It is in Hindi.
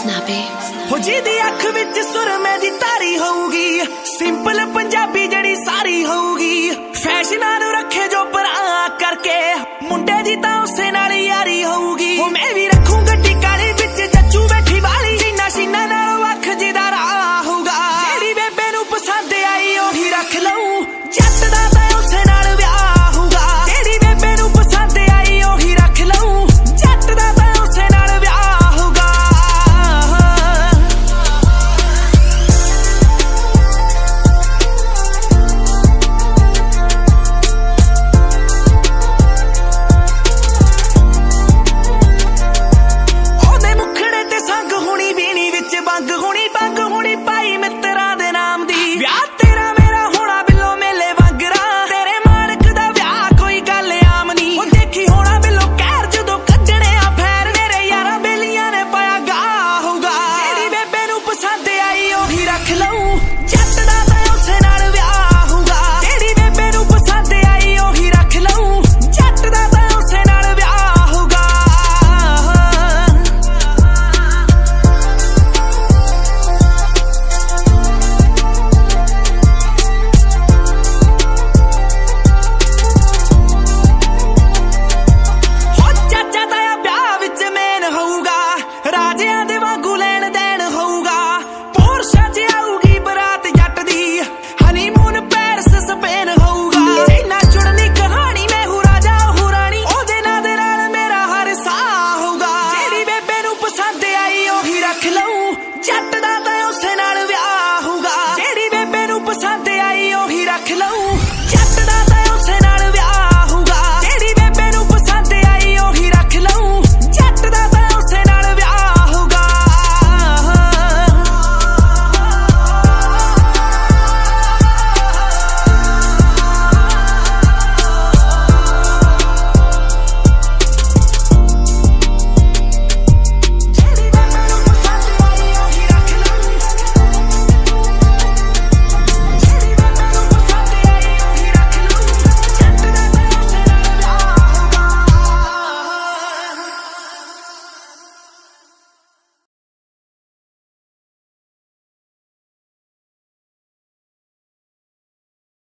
सुना बे हो जी दी अख विच सुर दी तारी होगी सिंपल प... Yeah.